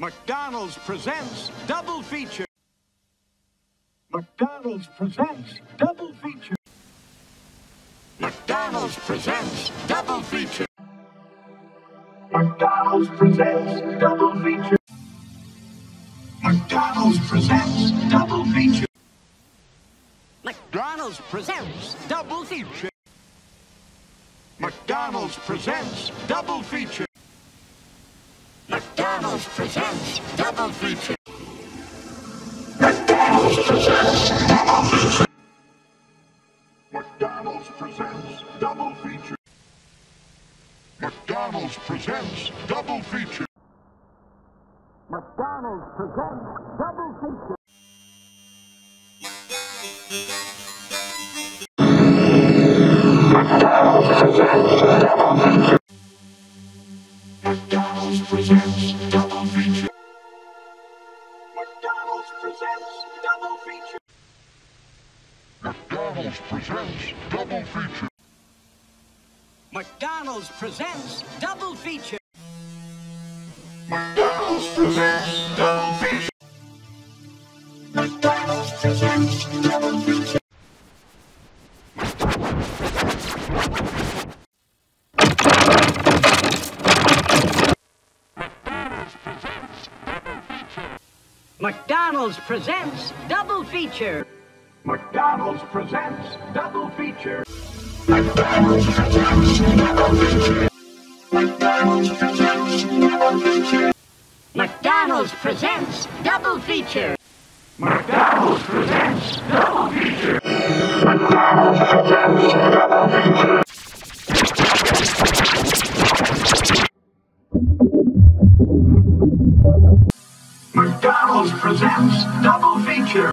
McDonald's presents double feature. McDonald's presents double feature. McDonald's presents double feature. McDonald's presents double feature. McDonald's presents double feature. McDonald's presents double feature. McDonald's presents double feature. McDonald's presents double feature. McDonald's presents double feature. McDonald's presents double feature. McDonald's presents double feature. McDonald's presents double feature. McDonald's presents double feature. McDonald's presents double feature. McDonald's presents double feature. McDonald's presents double feature. McDonald's presents double feature. McDonald's presents double feature. McDonald's presents double feature. McDonald's presents double feature. McDonald's presents double feature. McDonald's presents double feature. McDonald's presents double feature. McDonald's presents Double Feature.